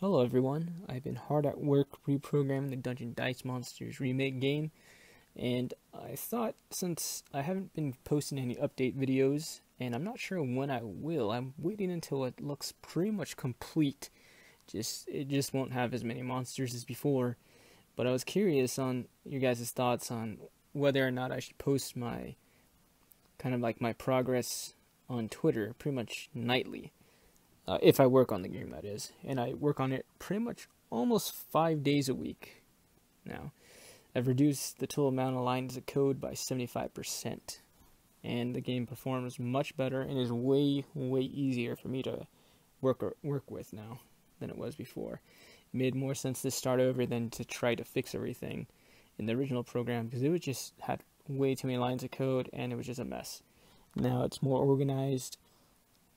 Hello everyone, I've been hard at work reprogramming the Dungeon Dice Monsters remake game, and I thought since I haven't been posting any update videos, and I'm not sure when I will, I'm waiting until it looks pretty much complete. Just it just won't have as many monsters as before. But I was curious on your guys' thoughts on whether or not I should post my kind of like my progress on Twitter pretty much nightly uh, if I work on the game, that is. And I work on it pretty much almost five days a week now. I've reduced the total amount of lines of code by 75%. And the game performs much better and is way, way easier for me to work or, work with now than it was before. It made more sense to start over than to try to fix everything in the original program because it was just had way too many lines of code and it was just a mess. Now it's more organized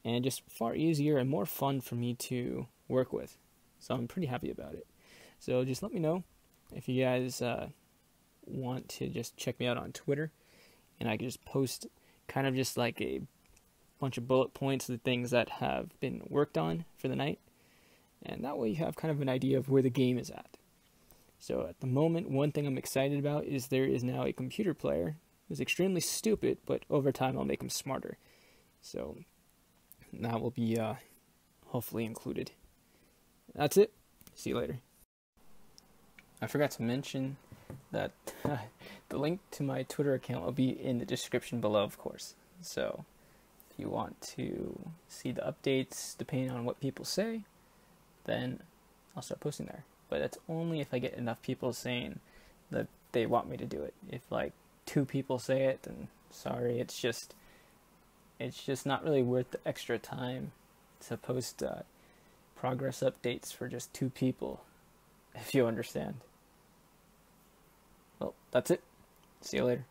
and just far easier and more fun for me to work with. So I'm pretty happy about it. So just let me know if you guys uh, want to just check me out on Twitter, and I can just post kind of just like a bunch of bullet points of the things that have been worked on for the night, and that way you have kind of an idea of where the game is at. So at the moment, one thing I'm excited about is there is now a computer player who's extremely stupid, but over time I'll make him smarter. So that will be uh, hopefully included. That's it. See you later. I forgot to mention that the link to my Twitter account will be in the description below, of course. So if you want to see the updates depending on what people say, then I'll start posting there. But that's only if I get enough people saying that they want me to do it. If like two people say it, then sorry, it's just it's just not really worth the extra time to post uh, progress updates for just two people, if you understand. Well, that's it. See you later.